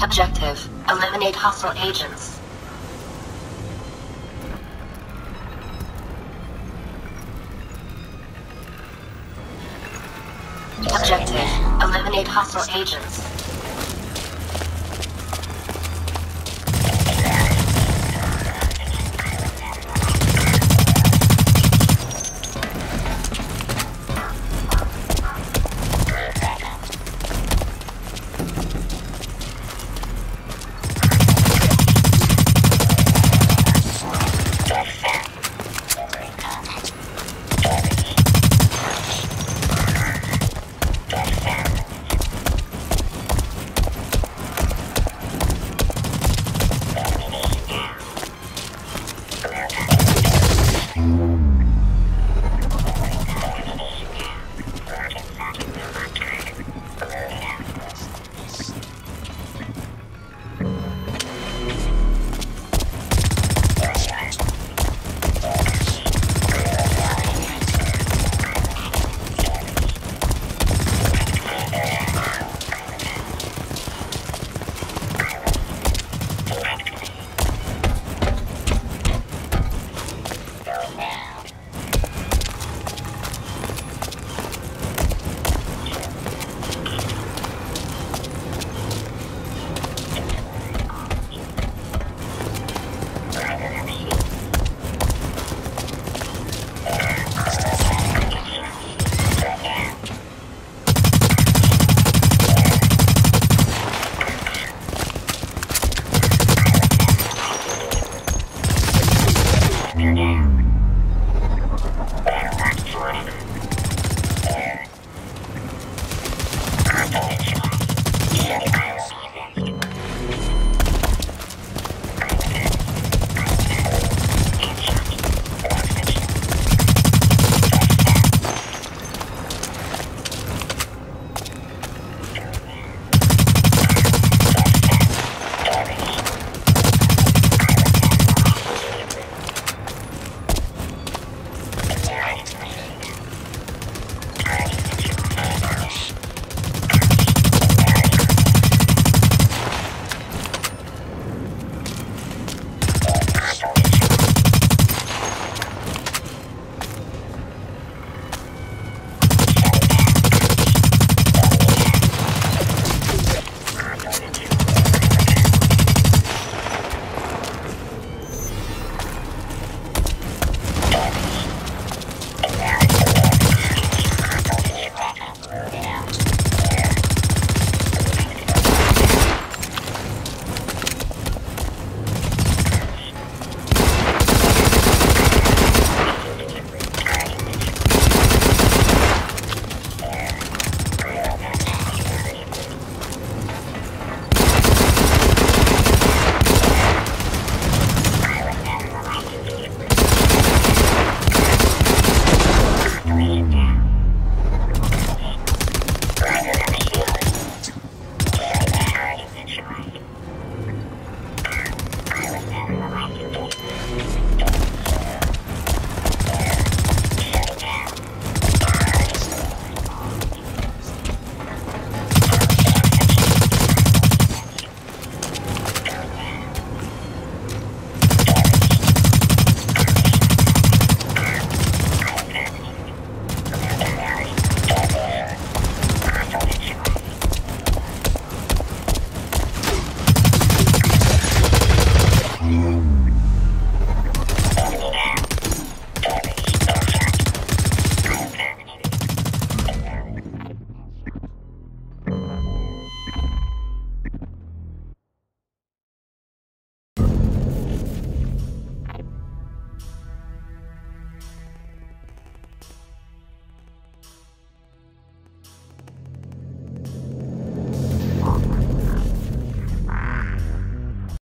Objective. Eliminate hostile agents. Objective. Eliminate hostile agents.